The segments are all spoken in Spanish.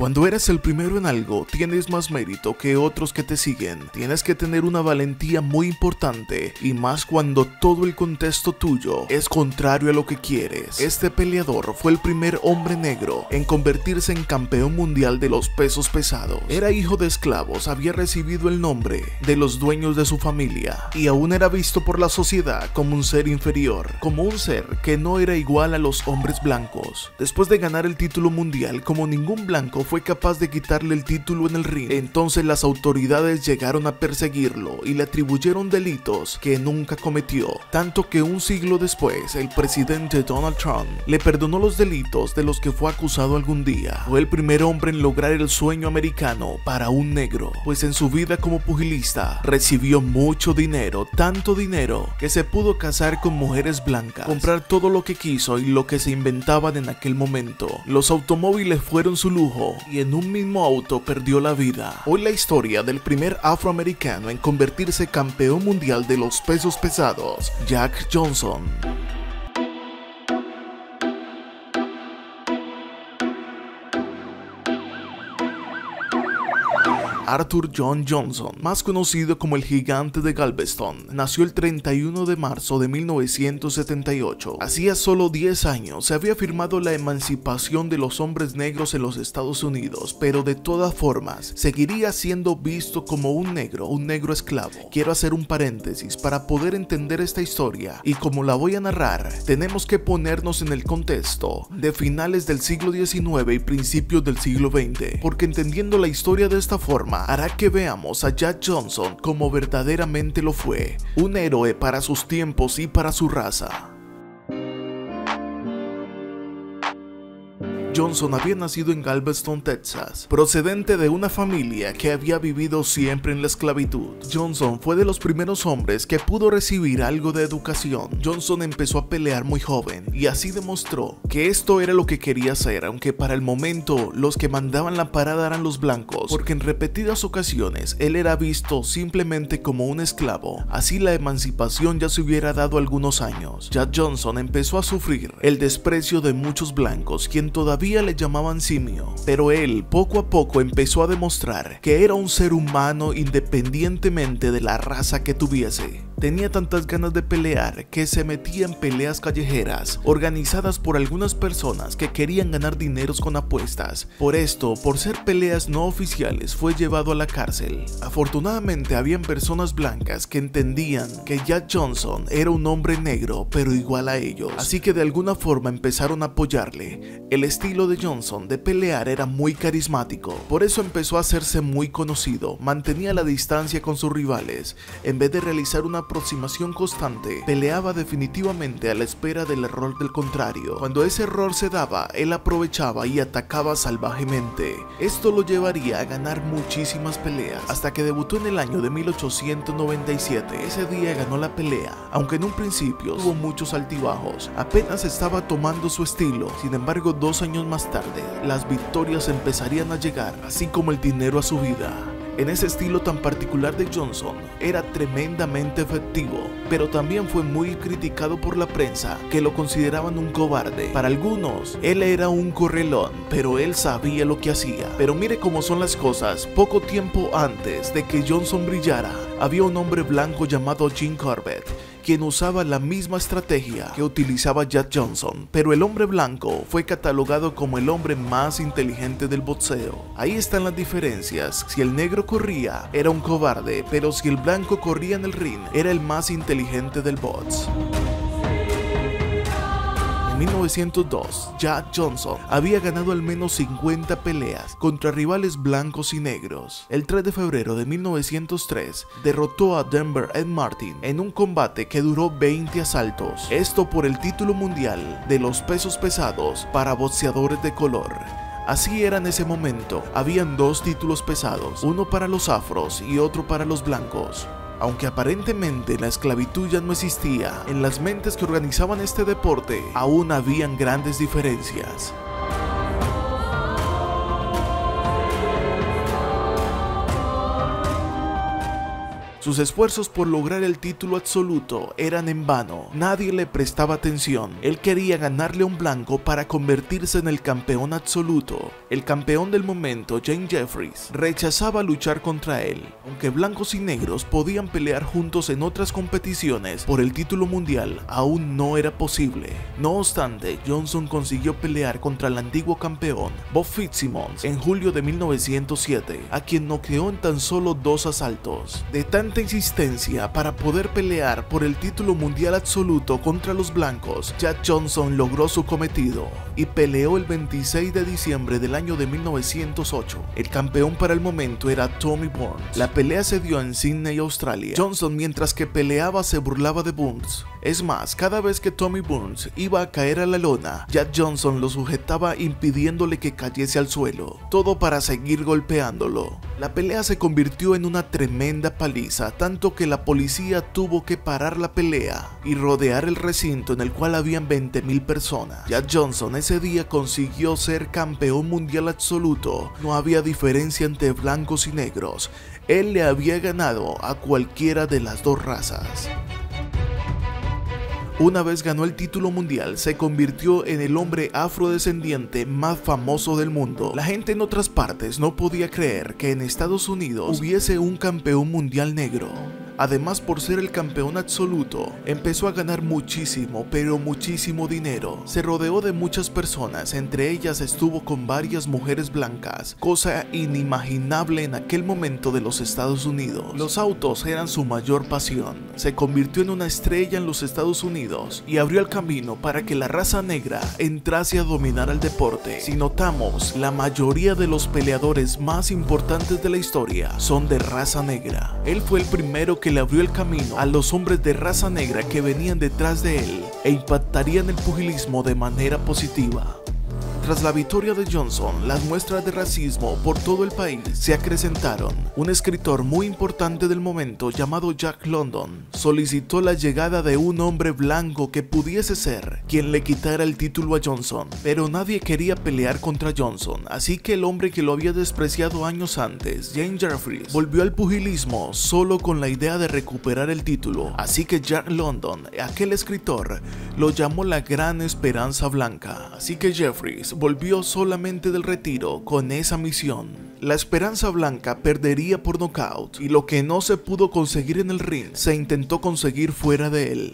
Cuando eres el primero en algo, tienes más mérito que otros que te siguen. Tienes que tener una valentía muy importante y más cuando todo el contexto tuyo es contrario a lo que quieres. Este peleador fue el primer hombre negro en convertirse en campeón mundial de los pesos pesados. Era hijo de esclavos, había recibido el nombre de los dueños de su familia y aún era visto por la sociedad como un ser inferior, como un ser que no era igual a los hombres blancos. Después de ganar el título mundial como ningún blanco fue capaz de quitarle el título en el ring. Entonces las autoridades llegaron a perseguirlo y le atribuyeron delitos que nunca cometió, tanto que un siglo después el presidente Donald Trump le perdonó los delitos de los que fue acusado algún día. Fue el primer hombre en lograr el sueño americano para un negro, pues en su vida como pugilista recibió mucho dinero, tanto dinero que se pudo casar con mujeres blancas, comprar todo lo que quiso y lo que se inventaban en aquel momento. Los automóviles fueron su lujo y en un mismo auto perdió la vida. Hoy la historia del primer afroamericano en convertirse campeón mundial de los pesos pesados, Jack Johnson. Arthur John Johnson, más conocido como el gigante de Galveston, nació el 31 de marzo de 1978. Hacía solo 10 años se había firmado la emancipación de los hombres negros en los Estados Unidos, pero de todas formas seguiría siendo visto como un negro, un negro esclavo. Quiero hacer un paréntesis para poder entender esta historia y como la voy a narrar, tenemos que ponernos en el contexto de finales del siglo XIX y principios del siglo XX, porque entendiendo la historia de esta forma, hará que veamos a Jack Johnson como verdaderamente lo fue, un héroe para sus tiempos y para su raza. Johnson había nacido en Galveston, Texas, procedente de una familia que había vivido siempre en la esclavitud. Johnson fue de los primeros hombres que pudo recibir algo de educación. Johnson empezó a pelear muy joven y así demostró que esto era lo que quería hacer, aunque para el momento los que mandaban la parada eran los blancos, porque en repetidas ocasiones él era visto simplemente como un esclavo. Así la emancipación ya se hubiera dado algunos años. Jack Johnson empezó a sufrir el desprecio de muchos blancos, quien todavía le llamaban simio, pero él poco a poco empezó a demostrar que era un ser humano independientemente de la raza que tuviese. Tenía tantas ganas de pelear que se metía en peleas callejeras organizadas por algunas personas que querían ganar dineros con apuestas. Por esto, por ser peleas no oficiales, fue llevado a la cárcel. Afortunadamente habían personas blancas que entendían que Jack Johnson era un hombre negro pero igual a ellos, así que de alguna forma empezaron a apoyarle. El estilo de Johnson de pelear era muy carismático, por eso empezó a hacerse muy conocido, mantenía la distancia con sus rivales, en vez de realizar una aproximación constante, peleaba definitivamente a la espera del error del contrario. Cuando ese error se daba, él aprovechaba y atacaba salvajemente. Esto lo llevaría a ganar muchísimas peleas, hasta que debutó en el año de 1897. Ese día ganó la pelea, aunque en un principio tuvo muchos altibajos. Apenas estaba tomando su estilo, sin embargo dos años más tarde, las victorias empezarían a llegar, así como el dinero a su vida. En ese estilo tan particular de Johnson, era tremendamente efectivo, pero también fue muy criticado por la prensa, que lo consideraban un cobarde. Para algunos, él era un correlón, pero él sabía lo que hacía. Pero mire cómo son las cosas, poco tiempo antes de que Johnson brillara, había un hombre blanco llamado Jim Corbett, quien usaba la misma estrategia que utilizaba Jack Johnson, pero el hombre blanco fue catalogado como el hombre más inteligente del boxeo. Ahí están las diferencias, si el negro corría era un cobarde, pero si el blanco corría en el ring era el más inteligente del box. En 1902, Jack Johnson había ganado al menos 50 peleas contra rivales blancos y negros. El 3 de febrero de 1903, derrotó a Denver Ed Martin en un combate que duró 20 asaltos. Esto por el título mundial de los pesos pesados para boxeadores de color. Así era en ese momento, habían dos títulos pesados, uno para los afros y otro para los blancos. Aunque aparentemente la esclavitud ya no existía, en las mentes que organizaban este deporte aún habían grandes diferencias. Sus esfuerzos por lograr el título absoluto eran en vano, nadie le prestaba atención, él quería ganarle un blanco para convertirse en el campeón absoluto. El campeón del momento, Jane Jeffries, rechazaba luchar contra él, aunque blancos y negros podían pelear juntos en otras competiciones por el título mundial, aún no era posible. No obstante, Johnson consiguió pelear contra el antiguo campeón, Bob Fitzsimmons, en julio de 1907, a quien noqueó en tan solo dos asaltos. De insistencia para poder pelear por el título mundial absoluto contra los blancos, Jack Johnson logró su cometido y peleó el 26 de diciembre del año de 1908. El campeón para el momento era Tommy Burns. La pelea se dio en Sydney, Australia. Johnson mientras que peleaba se burlaba de Burns. Es más, cada vez que Tommy Burns iba a caer a la lona, Jack Johnson lo sujetaba impidiéndole que cayese al suelo, todo para seguir golpeándolo. La pelea se convirtió en una tremenda paliza, tanto que la policía tuvo que parar la pelea y rodear el recinto en el cual habían 20.000 personas. Jack Johnson ese día consiguió ser campeón mundial absoluto, no había diferencia entre blancos y negros, él le había ganado a cualquiera de las dos razas. Una vez ganó el título mundial, se convirtió en el hombre afrodescendiente más famoso del mundo. La gente en otras partes no podía creer que en Estados Unidos hubiese un campeón mundial negro. Además, por ser el campeón absoluto, empezó a ganar muchísimo, pero muchísimo dinero. Se rodeó de muchas personas, entre ellas estuvo con varias mujeres blancas, cosa inimaginable en aquel momento de los Estados Unidos. Los autos eran su mayor pasión. Se convirtió en una estrella en los Estados Unidos y abrió el camino para que la raza negra entrase a dominar el deporte. Si notamos, la mayoría de los peleadores más importantes de la historia son de raza negra. Él fue el primero que le abrió el camino a los hombres de raza negra que venían detrás de él e impactarían el pugilismo de manera positiva. Tras la victoria de Johnson, las muestras de racismo por todo el país se acrecentaron. Un escritor muy importante del momento llamado Jack London solicitó la llegada de un hombre blanco que pudiese ser quien le quitara el título a Johnson, pero nadie quería pelear contra Johnson, así que el hombre que lo había despreciado años antes, James Jeffries, volvió al pugilismo solo con la idea de recuperar el título, así que Jack London, aquel escritor, lo llamó la gran esperanza blanca, así que Jeffries volvió solamente del retiro con esa misión. La Esperanza Blanca perdería por nocaut y lo que no se pudo conseguir en el ring se intentó conseguir fuera de él.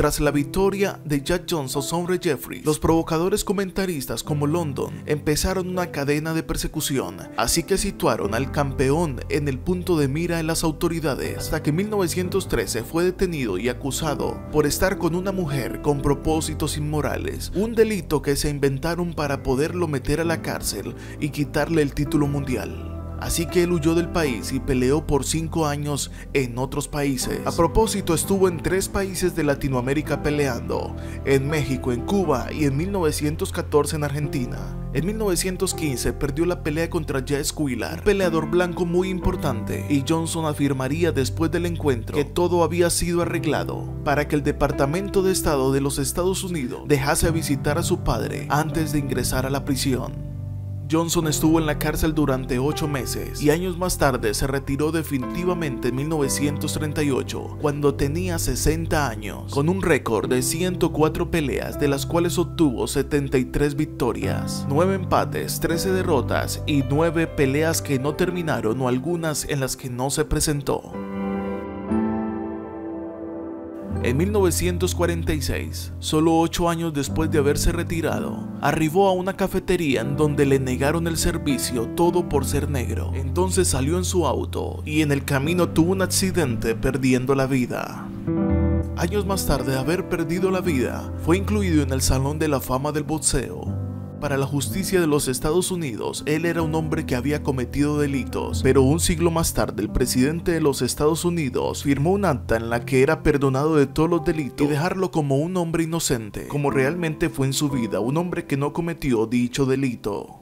Tras la victoria de Jack Johnson sobre Jeffrey, los provocadores comentaristas como London empezaron una cadena de persecución, así que situaron al campeón en el punto de mira de las autoridades, hasta que en 1913 fue detenido y acusado por estar con una mujer con propósitos inmorales, un delito que se inventaron para poderlo meter a la cárcel y quitarle el título mundial así que él huyó del país y peleó por cinco años en otros países. A propósito, estuvo en tres países de Latinoamérica peleando, en México, en Cuba y en 1914 en Argentina. En 1915 perdió la pelea contra Jess Quillar, peleador blanco muy importante, y Johnson afirmaría después del encuentro que todo había sido arreglado para que el Departamento de Estado de los Estados Unidos dejase visitar a su padre antes de ingresar a la prisión. Johnson estuvo en la cárcel durante 8 meses y años más tarde se retiró definitivamente en 1938, cuando tenía 60 años, con un récord de 104 peleas, de las cuales obtuvo 73 victorias, 9 empates, 13 derrotas y 9 peleas que no terminaron o algunas en las que no se presentó. En 1946, solo ocho años después de haberse retirado, arribó a una cafetería en donde le negaron el servicio todo por ser negro. Entonces salió en su auto y en el camino tuvo un accidente perdiendo la vida. Años más tarde de haber perdido la vida, fue incluido en el Salón de la Fama del Boxeo para la justicia de los Estados Unidos, él era un hombre que había cometido delitos, pero un siglo más tarde el presidente de los Estados Unidos firmó un acta en la que era perdonado de todos los delitos y dejarlo como un hombre inocente, como realmente fue en su vida, un hombre que no cometió dicho delito.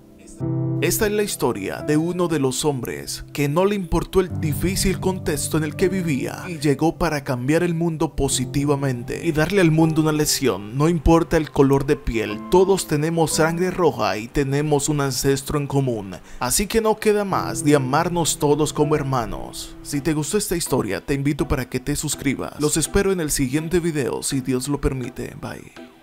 Esta es la historia de uno de los hombres que no le importó el difícil contexto en el que vivía y llegó para cambiar el mundo positivamente y darle al mundo una lección. No importa el color de piel, todos tenemos sangre roja y tenemos un ancestro en común. Así que no queda más de amarnos todos como hermanos. Si te gustó esta historia, te invito para que te suscribas. Los espero en el siguiente video si Dios lo permite. Bye.